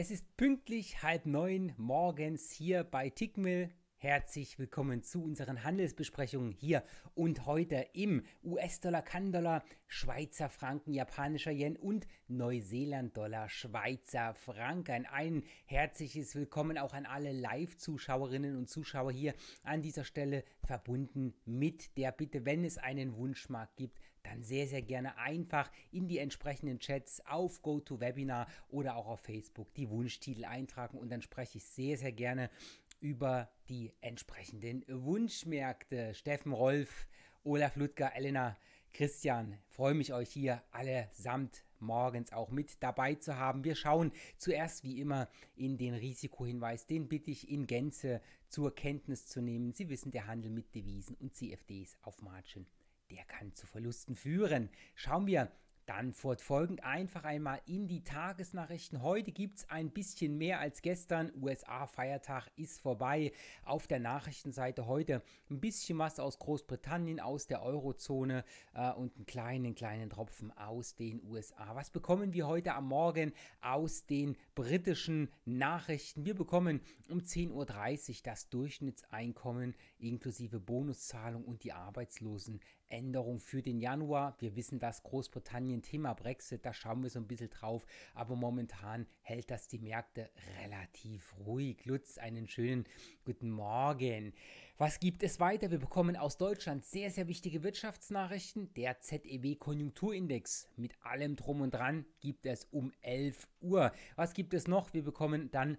Es ist pünktlich halb neun morgens hier bei Tickmill. Herzlich willkommen zu unseren Handelsbesprechungen hier und heute im US-Dollar, Kann-Dollar, Schweizer Franken, japanischer Yen und Neuseeland-Dollar, Schweizer Franken. Ein herzliches Willkommen auch an alle Live-Zuschauerinnen und Zuschauer hier an dieser Stelle verbunden mit der Bitte, wenn es einen Wunschmarkt gibt, dann sehr, sehr gerne einfach in die entsprechenden Chats auf GoToWebinar oder auch auf Facebook die Wunschtitel eintragen und dann spreche ich sehr, sehr gerne über die entsprechenden Wunschmärkte. Steffen, Rolf, Olaf Ludger, Elena, Christian, freue mich euch hier allesamt morgens auch mit dabei zu haben. Wir schauen zuerst wie immer in den Risikohinweis, den bitte ich in Gänze zur Kenntnis zu nehmen. Sie wissen, der Handel mit Devisen und CFDs auf Margin der kann zu Verlusten führen. Schauen wir dann fortfolgend einfach einmal in die Tagesnachrichten. Heute gibt es ein bisschen mehr als gestern. USA-Feiertag ist vorbei. Auf der Nachrichtenseite heute ein bisschen was aus Großbritannien, aus der Eurozone äh, und einen kleinen, kleinen Tropfen aus den USA. Was bekommen wir heute am Morgen aus den britischen Nachrichten? Wir bekommen um 10.30 Uhr das Durchschnittseinkommen inklusive Bonuszahlung und die Arbeitslosen Änderung für den Januar. Wir wissen, dass Großbritannien Thema Brexit, da schauen wir so ein bisschen drauf, aber momentan hält das die Märkte relativ ruhig. Lutz, einen schönen guten Morgen. Was gibt es weiter? Wir bekommen aus Deutschland sehr, sehr wichtige Wirtschaftsnachrichten. Der ZEW Konjunkturindex mit allem drum und dran gibt es um 11 Uhr. Was gibt es noch? Wir bekommen dann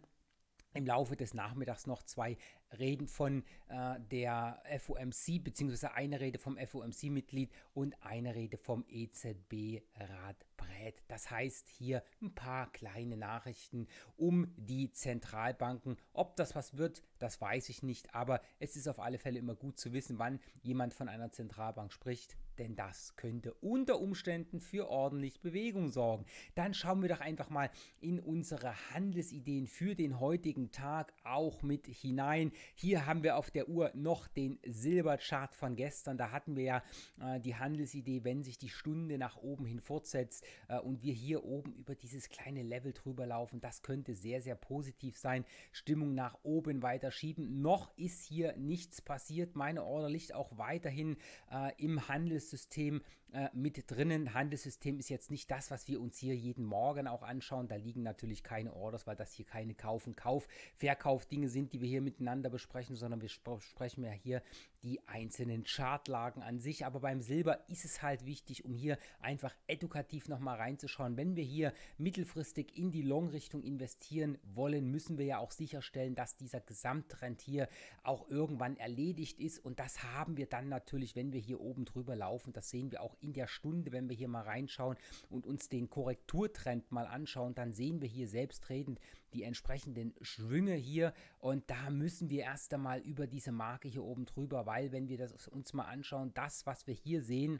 im Laufe des Nachmittags noch zwei Reden von äh, der FOMC, beziehungsweise eine Rede vom FOMC-Mitglied und eine Rede vom EZB-Rat Brät. Das heißt hier ein paar kleine Nachrichten um die Zentralbanken. Ob das was wird, das weiß ich nicht, aber es ist auf alle Fälle immer gut zu wissen, wann jemand von einer Zentralbank spricht denn das könnte unter Umständen für ordentlich Bewegung sorgen. Dann schauen wir doch einfach mal in unsere Handelsideen für den heutigen Tag auch mit hinein. Hier haben wir auf der Uhr noch den Silberchart von gestern. Da hatten wir ja äh, die Handelsidee, wenn sich die Stunde nach oben hin fortsetzt äh, und wir hier oben über dieses kleine Level drüber laufen, das könnte sehr, sehr positiv sein. Stimmung nach oben weiter schieben. Noch ist hier nichts passiert. Meine Order liegt auch weiterhin äh, im Handels Handelssystem äh, mit drinnen. Handelssystem ist jetzt nicht das, was wir uns hier jeden Morgen auch anschauen. Da liegen natürlich keine Orders, weil das hier keine Kaufen, Kauf, Verkauf Dinge sind, die wir hier miteinander besprechen, sondern wir sprechen ja hier die einzelnen Chartlagen an sich. Aber beim Silber ist es halt wichtig, um hier einfach edukativ nochmal reinzuschauen. Wenn wir hier mittelfristig in die Long-Richtung investieren wollen, müssen wir ja auch sicherstellen, dass dieser Gesamttrend hier auch irgendwann erledigt ist. Und das haben wir dann natürlich, wenn wir hier oben drüber laufen. Das sehen wir auch in der Stunde, wenn wir hier mal reinschauen und uns den Korrekturtrend mal anschauen, dann sehen wir hier selbstredend die entsprechenden Schwünge hier. Und da müssen wir erst einmal über diese Marke hier oben drüber, weil wenn wir das uns mal anschauen, das, was wir hier sehen,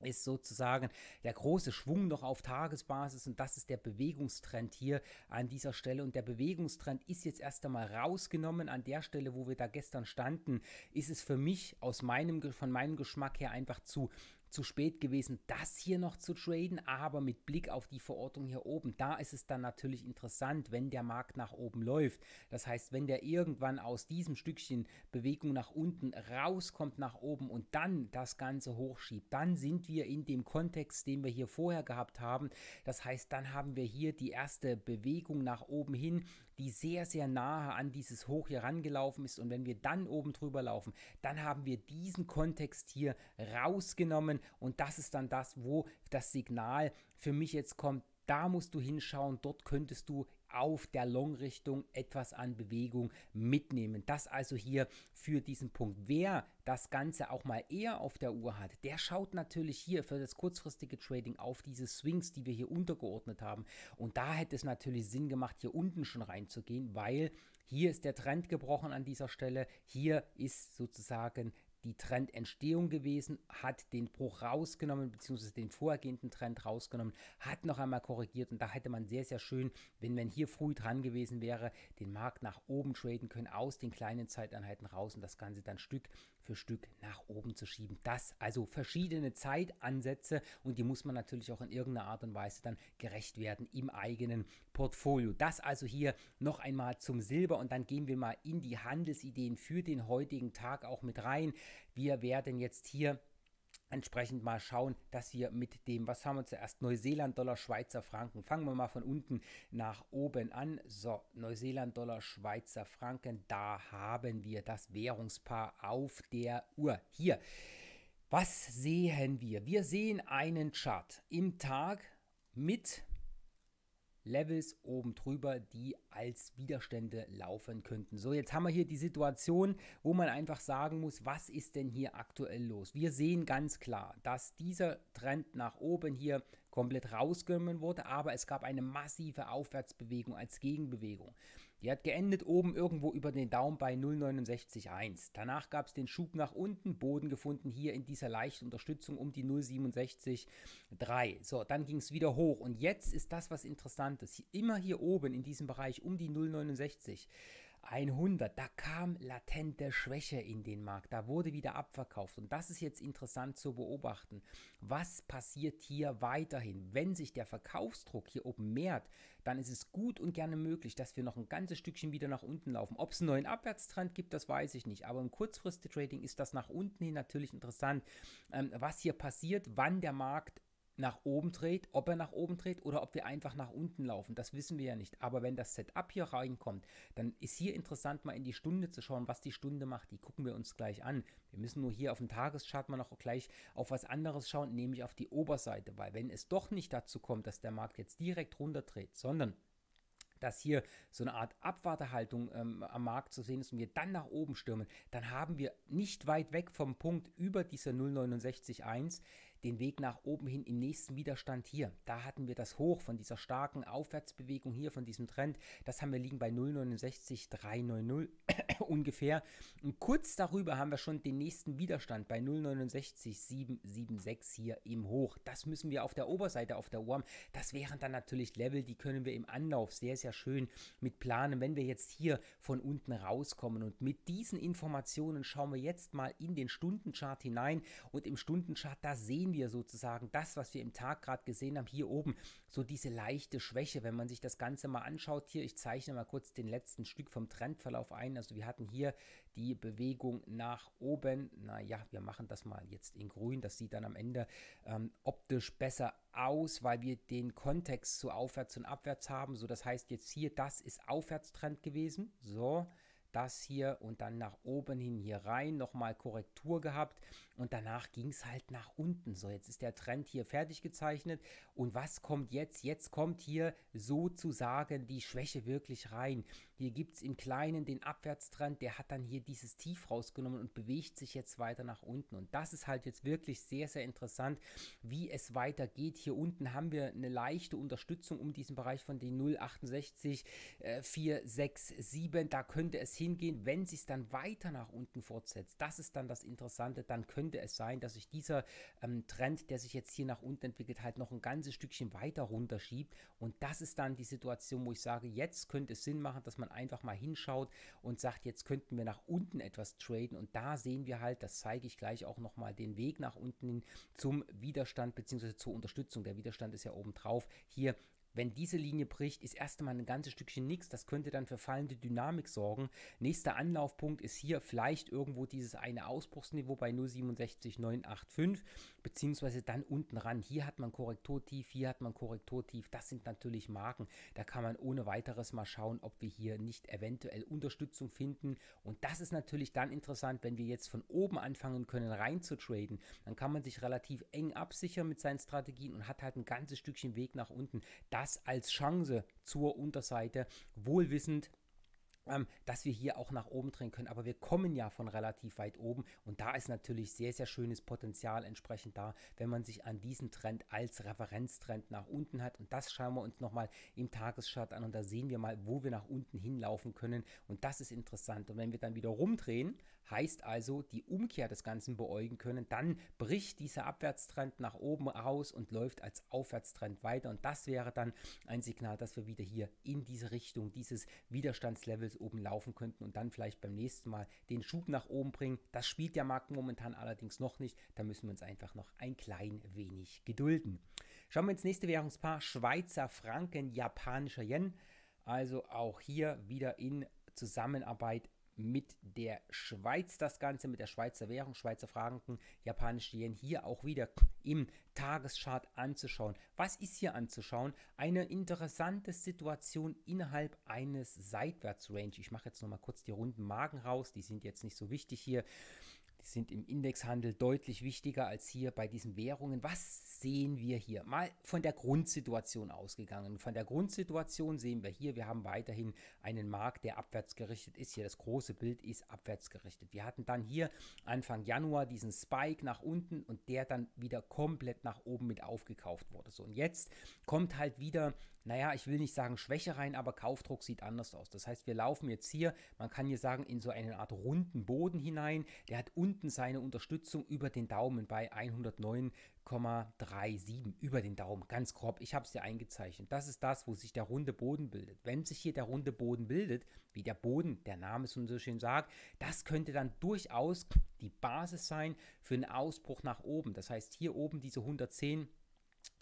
ist sozusagen der große Schwung noch auf Tagesbasis und das ist der Bewegungstrend hier an dieser Stelle. Und der Bewegungstrend ist jetzt erst einmal rausgenommen. An der Stelle, wo wir da gestern standen, ist es für mich aus meinem von meinem Geschmack her einfach zu zu spät gewesen, das hier noch zu traden, aber mit Blick auf die Verortung hier oben, da ist es dann natürlich interessant, wenn der Markt nach oben läuft. Das heißt, wenn der irgendwann aus diesem Stückchen Bewegung nach unten rauskommt nach oben und dann das Ganze hochschiebt, dann sind wir in dem Kontext, den wir hier vorher gehabt haben. Das heißt, dann haben wir hier die erste Bewegung nach oben hin, die sehr, sehr nahe an dieses Hoch hier rangelaufen ist. Und wenn wir dann oben drüber laufen, dann haben wir diesen Kontext hier rausgenommen und das ist dann das, wo das Signal für mich jetzt kommt. Da musst du hinschauen, dort könntest du auf der Long-Richtung etwas an Bewegung mitnehmen. Das also hier für diesen Punkt. Wer das Ganze auch mal eher auf der Uhr hat, der schaut natürlich hier für das kurzfristige Trading auf diese Swings, die wir hier untergeordnet haben. Und da hätte es natürlich Sinn gemacht, hier unten schon reinzugehen, weil hier ist der Trend gebrochen an dieser Stelle. Hier ist sozusagen die Trendentstehung gewesen, hat den Bruch rausgenommen, beziehungsweise den vorhergehenden Trend rausgenommen, hat noch einmal korrigiert und da hätte man sehr, sehr schön, wenn man hier früh dran gewesen wäre, den Markt nach oben traden können, aus den kleinen Zeiteinheiten raus und das Ganze dann Stück für Stück nach oben zu schieben. Das also verschiedene Zeitansätze und die muss man natürlich auch in irgendeiner Art und Weise dann gerecht werden im eigenen Portfolio. Das also hier noch einmal zum Silber und dann gehen wir mal in die Handelsideen für den heutigen Tag auch mit rein. Wir werden jetzt hier entsprechend mal schauen, dass wir mit dem, was haben wir zuerst, Neuseeland, Dollar, Schweizer Franken. Fangen wir mal von unten nach oben an. So, Neuseeland, Dollar, Schweizer Franken, da haben wir das Währungspaar auf der Uhr. Hier, was sehen wir? Wir sehen einen Chart im Tag mit Levels oben drüber, die als Widerstände laufen könnten. So, jetzt haben wir hier die Situation, wo man einfach sagen muss, was ist denn hier aktuell los? Wir sehen ganz klar, dass dieser Trend nach oben hier komplett rausgenommen wurde, aber es gab eine massive Aufwärtsbewegung als Gegenbewegung. Die hat geendet oben irgendwo über den Daumen bei 0,691. Danach gab es den Schub nach unten, Boden gefunden hier in dieser leichten Unterstützung um die 0,673. So, dann ging es wieder hoch und jetzt ist das was Interessantes. Immer hier oben in diesem Bereich um die 0,69 100, da kam latente Schwäche in den Markt, da wurde wieder abverkauft und das ist jetzt interessant zu beobachten. Was passiert hier weiterhin? Wenn sich der Verkaufsdruck hier oben mehrt, dann ist es gut und gerne möglich, dass wir noch ein ganzes Stückchen wieder nach unten laufen. Ob es einen neuen Abwärtstrend gibt, das weiß ich nicht, aber im Kurzfrist-Trading ist das nach unten hin natürlich interessant, ähm, was hier passiert, wann der Markt nach oben dreht, ob er nach oben dreht oder ob wir einfach nach unten laufen. Das wissen wir ja nicht. Aber wenn das Setup hier reinkommt, dann ist hier interessant, mal in die Stunde zu schauen, was die Stunde macht. Die gucken wir uns gleich an. Wir müssen nur hier auf dem Tageschart mal noch gleich auf was anderes schauen, nämlich auf die Oberseite. Weil wenn es doch nicht dazu kommt, dass der Markt jetzt direkt runterdreht, sondern dass hier so eine Art Abwartehaltung ähm, am Markt zu sehen ist und wir dann nach oben stürmen, dann haben wir nicht weit weg vom Punkt über dieser 0,691 den Weg nach oben hin im nächsten Widerstand hier. Da hatten wir das Hoch von dieser starken Aufwärtsbewegung hier, von diesem Trend. Das haben wir liegen bei 0,69390 ungefähr. Und kurz darüber haben wir schon den nächsten Widerstand bei 0,69776 hier im Hoch. Das müssen wir auf der Oberseite auf der Uhr Das wären dann natürlich Level, die können wir im Anlauf sehr, sehr schön mit planen. Wenn wir jetzt hier von unten rauskommen und mit diesen Informationen schauen wir jetzt mal in den Stundenchart hinein und im Stundenchart, da sehen sehen wir sozusagen das, was wir im Tag gerade gesehen haben, hier oben, so diese leichte Schwäche, wenn man sich das Ganze mal anschaut hier, ich zeichne mal kurz den letzten Stück vom Trendverlauf ein, also wir hatten hier die Bewegung nach oben, naja, wir machen das mal jetzt in grün, das sieht dann am Ende ähm, optisch besser aus, weil wir den Kontext zu aufwärts und abwärts haben, so das heißt jetzt hier, das ist Aufwärtstrend gewesen, so, das hier und dann nach oben hin hier rein, nochmal Korrektur gehabt und danach ging es halt nach unten. So, jetzt ist der Trend hier fertig gezeichnet und was kommt jetzt? Jetzt kommt hier sozusagen die Schwäche wirklich rein. Hier gibt es im Kleinen den Abwärtstrend, der hat dann hier dieses Tief rausgenommen und bewegt sich jetzt weiter nach unten. Und das ist halt jetzt wirklich sehr, sehr interessant, wie es weitergeht. Hier unten haben wir eine leichte Unterstützung um diesen Bereich von den 068 äh, 467. Da könnte es hingehen, wenn sich dann weiter nach unten fortsetzt. Das ist dann das Interessante. Dann könnte es sein, dass sich dieser ähm, Trend, der sich jetzt hier nach unten entwickelt, halt noch ein ganzes Stückchen weiter runterschiebt. Und das ist dann die Situation, wo ich sage, jetzt könnte es Sinn machen, dass man einfach mal hinschaut und sagt, jetzt könnten wir nach unten etwas traden. Und da sehen wir halt, das zeige ich gleich auch nochmal, den Weg nach unten hin zum Widerstand bzw. zur Unterstützung. Der Widerstand ist ja oben drauf. Hier wenn diese Linie bricht, ist erst einmal ein ganzes Stückchen nichts. Das könnte dann für fallende Dynamik sorgen. Nächster Anlaufpunkt ist hier vielleicht irgendwo dieses eine Ausbruchsniveau bei 0,67985, beziehungsweise dann unten ran. Hier hat man Korrekturtief, hier hat man Korrekturtief. Das sind natürlich Marken. Da kann man ohne weiteres mal schauen, ob wir hier nicht eventuell Unterstützung finden. Und das ist natürlich dann interessant, wenn wir jetzt von oben anfangen können, rein zu traden. Dann kann man sich relativ eng absichern mit seinen Strategien und hat halt ein ganzes Stückchen Weg nach unten. Das das als Chance zur Unterseite, wohlwissend, dass wir hier auch nach oben drehen können. Aber wir kommen ja von relativ weit oben und da ist natürlich sehr, sehr schönes Potenzial entsprechend da, wenn man sich an diesen Trend als Referenztrend nach unten hat. Und das schauen wir uns nochmal im Tageschart an und da sehen wir mal, wo wir nach unten hinlaufen können. Und das ist interessant. Und wenn wir dann wieder rumdrehen, heißt also die Umkehr des Ganzen beäugen können, dann bricht dieser Abwärtstrend nach oben raus und läuft als Aufwärtstrend weiter. Und das wäre dann ein Signal, dass wir wieder hier in diese Richtung dieses Widerstandslevels bis oben laufen könnten und dann vielleicht beim nächsten Mal den Schub nach oben bringen. Das spielt der Markt momentan allerdings noch nicht. Da müssen wir uns einfach noch ein klein wenig gedulden. Schauen wir ins nächste Währungspaar. Schweizer Franken, japanischer Yen. Also auch hier wieder in Zusammenarbeit mit der Schweiz das Ganze, mit der Schweizer Währung, Schweizer Franken, japanische Yen hier auch wieder im Tageschart anzuschauen. Was ist hier anzuschauen? Eine interessante Situation innerhalb eines Seitwärtsrange. Ich mache jetzt nochmal kurz die runden Magen raus, die sind jetzt nicht so wichtig hier. Sind im Indexhandel deutlich wichtiger als hier bei diesen Währungen. Was sehen wir hier? Mal von der Grundsituation ausgegangen. Von der Grundsituation sehen wir hier, wir haben weiterhin einen Markt, der abwärts gerichtet ist. Hier das große Bild ist abwärts gerichtet. Wir hatten dann hier Anfang Januar diesen Spike nach unten und der dann wieder komplett nach oben mit aufgekauft wurde. So, und jetzt kommt halt wieder naja, ich will nicht sagen Schwäche rein, aber Kaufdruck sieht anders aus. Das heißt, wir laufen jetzt hier, man kann hier sagen, in so eine Art runden Boden hinein. Der hat unten seine Unterstützung über den Daumen bei 109,37 über den Daumen, ganz grob. Ich habe es dir eingezeichnet. Das ist das, wo sich der runde Boden bildet. Wenn sich hier der runde Boden bildet, wie der Boden, der Name es so schön sagt, das könnte dann durchaus die Basis sein für einen Ausbruch nach oben. Das heißt, hier oben diese 110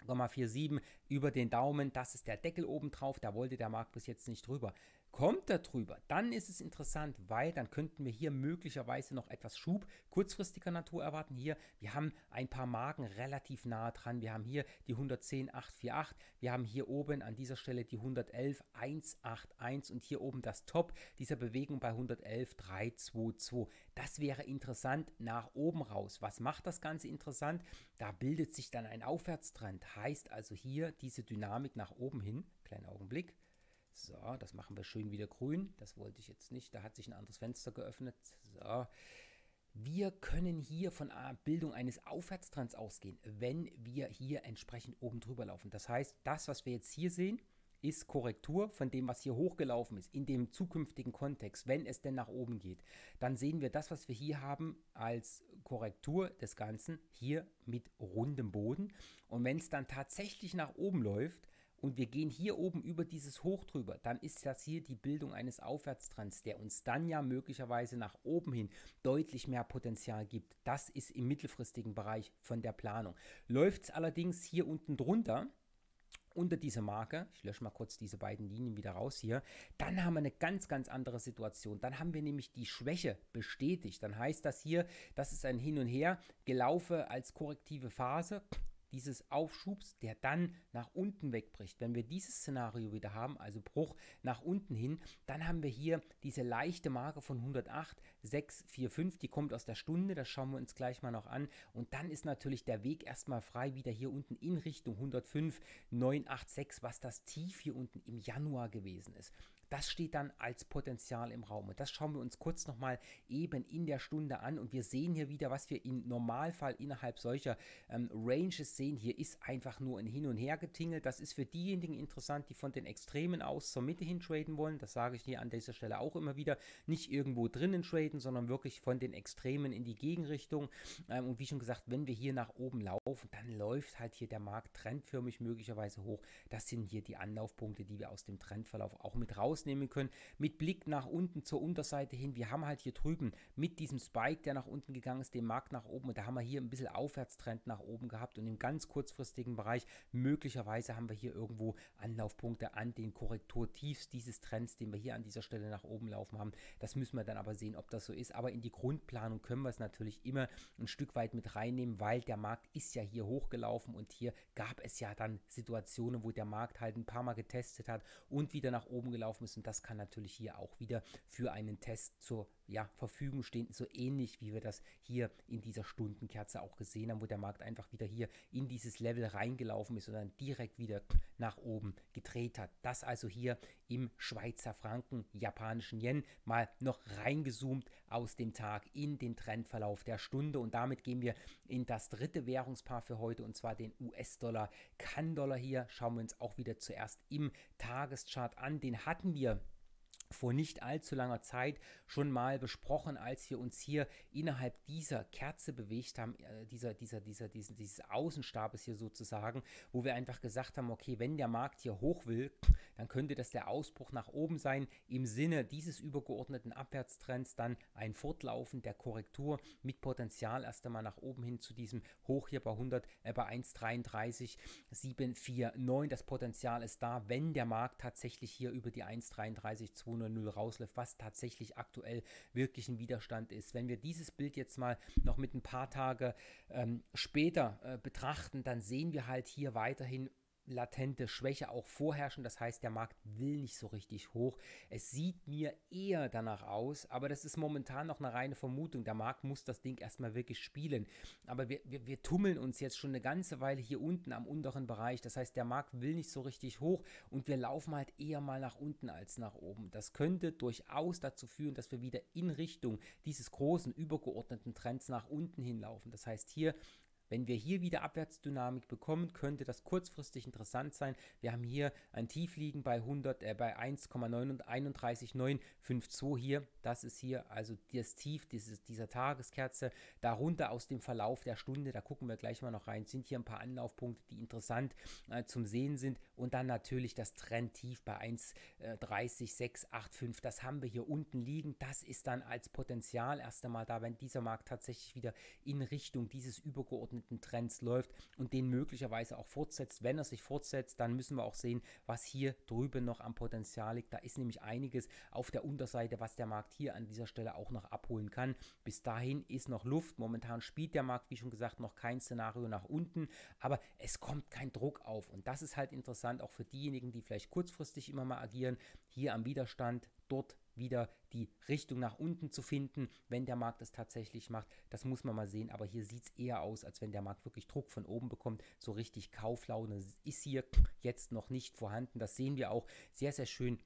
0,47 über den Daumen, das ist der Deckel oben drauf, da wollte der Markt bis jetzt nicht drüber. Kommt er drüber, dann ist es interessant, weil dann könnten wir hier möglicherweise noch etwas Schub kurzfristiger Natur erwarten. Hier, wir haben ein paar Marken relativ nah dran. Wir haben hier die 110,848, wir haben hier oben an dieser Stelle die 111,181 und hier oben das Top dieser Bewegung bei 111,322. Das wäre interessant nach oben raus. Was macht das Ganze interessant? Da bildet sich dann ein Aufwärtstrend. Heißt also hier diese Dynamik nach oben hin. Kleiner Augenblick. So, das machen wir schön wieder grün. Das wollte ich jetzt nicht. Da hat sich ein anderes Fenster geöffnet. So. Wir können hier von Bildung eines Aufwärtstrends ausgehen, wenn wir hier entsprechend oben drüber laufen. Das heißt, das, was wir jetzt hier sehen, ist Korrektur von dem, was hier hochgelaufen ist, in dem zukünftigen Kontext, wenn es denn nach oben geht. Dann sehen wir das, was wir hier haben, als Korrektur des Ganzen, hier mit rundem Boden. Und wenn es dann tatsächlich nach oben läuft, und wir gehen hier oben über dieses Hoch drüber, dann ist das hier die Bildung eines Aufwärtstrends, der uns dann ja möglicherweise nach oben hin deutlich mehr Potenzial gibt. Das ist im mittelfristigen Bereich von der Planung. Läuft es allerdings hier unten drunter, unter diese Marke, ich lösche mal kurz diese beiden Linien wieder raus hier, dann haben wir eine ganz, ganz andere Situation. Dann haben wir nämlich die Schwäche bestätigt. Dann heißt das hier, das ist ein Hin und Her gelaufen als korrektive Phase dieses Aufschubs, der dann nach unten wegbricht. Wenn wir dieses Szenario wieder haben, also Bruch nach unten hin, dann haben wir hier diese leichte Marke von 108, 645, die kommt aus der Stunde, das schauen wir uns gleich mal noch an. Und dann ist natürlich der Weg erstmal frei wieder hier unten in Richtung 105, 986, was das Tief hier unten im Januar gewesen ist. Das steht dann als Potenzial im Raum. Und das schauen wir uns kurz nochmal eben in der Stunde an. Und wir sehen hier wieder, was wir im Normalfall innerhalb solcher ähm, Ranges sehen. Hier ist einfach nur ein Hin- und Her getingelt. Das ist für diejenigen interessant, die von den Extremen aus zur Mitte hin traden wollen. Das sage ich hier an dieser Stelle auch immer wieder. Nicht irgendwo drinnen traden, sondern wirklich von den Extremen in die Gegenrichtung. Ähm, und wie schon gesagt, wenn wir hier nach oben laufen, dann läuft halt hier der Markt trendförmig möglicherweise hoch. Das sind hier die Anlaufpunkte, die wir aus dem Trendverlauf auch mit raus rausnehmen können. Mit Blick nach unten zur Unterseite hin. Wir haben halt hier drüben mit diesem Spike, der nach unten gegangen ist, den Markt nach oben. Und da haben wir hier ein bisschen Aufwärtstrend nach oben gehabt. Und im ganz kurzfristigen Bereich, möglicherweise haben wir hier irgendwo Anlaufpunkte an den Korrekturtiefs dieses Trends, den wir hier an dieser Stelle nach oben laufen haben. Das müssen wir dann aber sehen, ob das so ist. Aber in die Grundplanung können wir es natürlich immer ein Stück weit mit reinnehmen, weil der Markt ist ja hier hochgelaufen und hier gab es ja dann Situationen, wo der Markt halt ein paar Mal getestet hat und wieder nach oben gelaufen ist müssen. Das kann natürlich hier auch wieder für einen Test zur ja, Verfügung stehen, so ähnlich wie wir das hier in dieser Stundenkerze auch gesehen haben, wo der Markt einfach wieder hier in dieses Level reingelaufen ist und dann direkt wieder nach oben gedreht hat. Das also hier im Schweizer Franken, japanischen Yen, mal noch reingezoomt aus dem Tag in den Trendverlauf der Stunde und damit gehen wir in das dritte Währungspaar für heute und zwar den US-Dollar, Kann-Dollar hier. Schauen wir uns auch wieder zuerst im Tageschart an. Den hatten wir vor nicht allzu langer Zeit schon mal besprochen, als wir uns hier innerhalb dieser Kerze bewegt haben, äh, dieser, dieser, dieser, diesen, dieses Außenstabes hier sozusagen, wo wir einfach gesagt haben, okay, wenn der Markt hier hoch will, dann könnte das der Ausbruch nach oben sein. Im Sinne dieses übergeordneten Abwärtstrends dann ein Fortlaufen der Korrektur mit Potenzial erst einmal nach oben hin zu diesem Hoch hier bei 100, äh, bei 1,33, 749. Das Potenzial ist da, wenn der Markt tatsächlich hier über die 1,33, 200 rausläuft, was tatsächlich aktuell wirklich ein Widerstand ist. Wenn wir dieses Bild jetzt mal noch mit ein paar Tage ähm, später äh, betrachten, dann sehen wir halt hier weiterhin latente Schwäche auch vorherrschen. Das heißt, der Markt will nicht so richtig hoch. Es sieht mir eher danach aus, aber das ist momentan noch eine reine Vermutung. Der Markt muss das Ding erstmal wirklich spielen. Aber wir, wir, wir tummeln uns jetzt schon eine ganze Weile hier unten am unteren Bereich. Das heißt, der Markt will nicht so richtig hoch und wir laufen halt eher mal nach unten als nach oben. Das könnte durchaus dazu führen, dass wir wieder in Richtung dieses großen übergeordneten Trends nach unten hinlaufen. Das heißt, hier wenn wir hier wieder Abwärtsdynamik bekommen, könnte das kurzfristig interessant sein. Wir haben hier ein Tief liegen bei 100, äh, bei 1,31952 hier. Das ist hier also das Tief dieses, dieser Tageskerze. Darunter aus dem Verlauf der Stunde, da gucken wir gleich mal noch rein, sind hier ein paar Anlaufpunkte, die interessant äh, zum Sehen sind. Und dann natürlich das Trendtief bei 1,30685. Das haben wir hier unten liegen. Das ist dann als Potenzial erst einmal da, wenn dieser Markt tatsächlich wieder in Richtung dieses übergeordneten geordneten Trends läuft und den möglicherweise auch fortsetzt. Wenn er sich fortsetzt, dann müssen wir auch sehen, was hier drüben noch am Potenzial liegt. Da ist nämlich einiges auf der Unterseite, was der Markt hier an dieser Stelle auch noch abholen kann. Bis dahin ist noch Luft. Momentan spielt der Markt, wie schon gesagt, noch kein Szenario nach unten, aber es kommt kein Druck auf. Und das ist halt interessant, auch für diejenigen, die vielleicht kurzfristig immer mal agieren. Hier am Widerstand, dort wieder die Richtung nach unten zu finden, wenn der Markt es tatsächlich macht. Das muss man mal sehen, aber hier sieht es eher aus, als wenn der Markt wirklich Druck von oben bekommt. So richtig Kauflaune ist hier jetzt noch nicht vorhanden. Das sehen wir auch sehr, sehr schön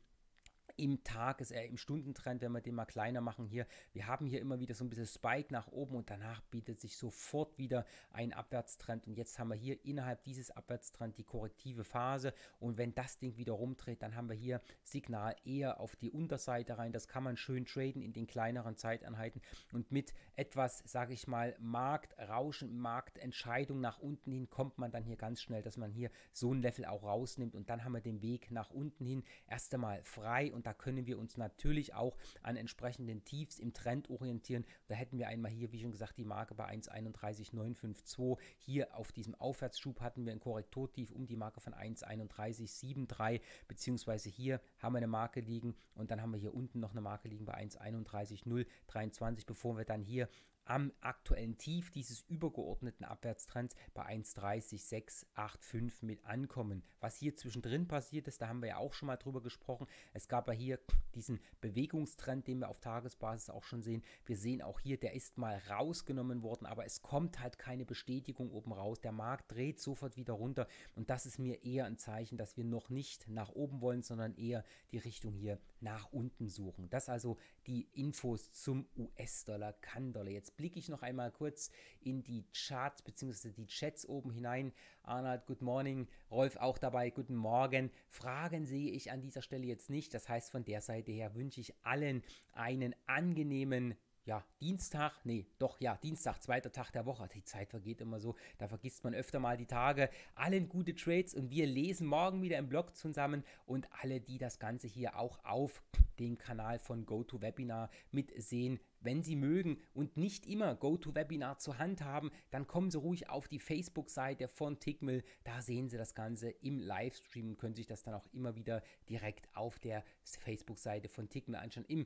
im Tages-, äh, im Stundentrend, wenn wir den mal kleiner machen hier. Wir haben hier immer wieder so ein bisschen Spike nach oben und danach bietet sich sofort wieder ein Abwärtstrend und jetzt haben wir hier innerhalb dieses Abwärtstrend die korrektive Phase und wenn das Ding wieder rumdreht, dann haben wir hier Signal eher auf die Unterseite rein. Das kann man schön traden in den kleineren Zeiteinheiten und mit etwas, sage ich mal, Marktrauschen, Marktentscheidung nach unten hin kommt man dann hier ganz schnell, dass man hier so ein Level auch rausnimmt und dann haben wir den Weg nach unten hin erst einmal frei und und da können wir uns natürlich auch an entsprechenden Tiefs im Trend orientieren. Da hätten wir einmal hier, wie schon gesagt, die Marke bei 1,31952. Hier auf diesem Aufwärtsschub hatten wir ein Korrekturtief um die Marke von 1,3173, beziehungsweise hier haben wir eine Marke liegen und dann haben wir hier unten noch eine Marke liegen bei 1,31023, bevor wir dann hier am aktuellen Tief dieses übergeordneten Abwärtstrends bei 1,30685 mit ankommen. Was hier zwischendrin passiert ist, da haben wir ja auch schon mal drüber gesprochen. Es gab ja hier diesen Bewegungstrend, den wir auf Tagesbasis auch schon sehen. Wir sehen auch hier, der ist mal rausgenommen worden, aber es kommt halt keine Bestätigung oben raus. Der Markt dreht sofort wieder runter und das ist mir eher ein Zeichen, dass wir noch nicht nach oben wollen, sondern eher die Richtung hier nach unten suchen. Das also die Infos zum US-Dollar, kann-Dollar. Jetzt blicke ich noch einmal kurz in die Charts bzw. die Chats oben hinein. Arnold, good morning. Rolf auch dabei, guten Morgen. Fragen sehe ich an dieser Stelle jetzt nicht. Das heißt, von der Seite her wünsche ich allen einen angenehmen ja, Dienstag, nee, doch, ja, Dienstag, zweiter Tag der Woche. Die Zeit vergeht immer so, da vergisst man öfter mal die Tage. Allen gute Trades und wir lesen morgen wieder im Blog zusammen und alle, die das Ganze hier auch auf dem Kanal von GoToWebinar mitsehen, wenn Sie mögen und nicht immer GoToWebinar zur Hand haben, dann kommen Sie ruhig auf die Facebook-Seite von Tickmill. Da sehen Sie das Ganze im Livestream und können sich das dann auch immer wieder direkt auf der Facebook-Seite von Tickmill anschauen. Im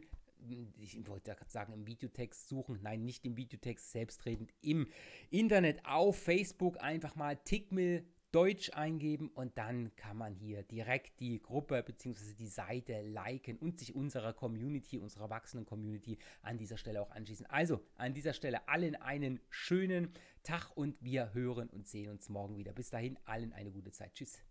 ich wollte sagen, im Videotext suchen. Nein, nicht im Videotext, selbstredend im Internet auf Facebook einfach mal Tickmill Deutsch eingeben und dann kann man hier direkt die Gruppe bzw. die Seite liken und sich unserer Community, unserer wachsenden Community an dieser Stelle auch anschließen. Also an dieser Stelle allen einen schönen Tag und wir hören und sehen uns morgen wieder. Bis dahin allen eine gute Zeit. Tschüss.